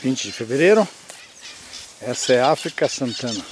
20 de fevereiro. Essa é África Santana.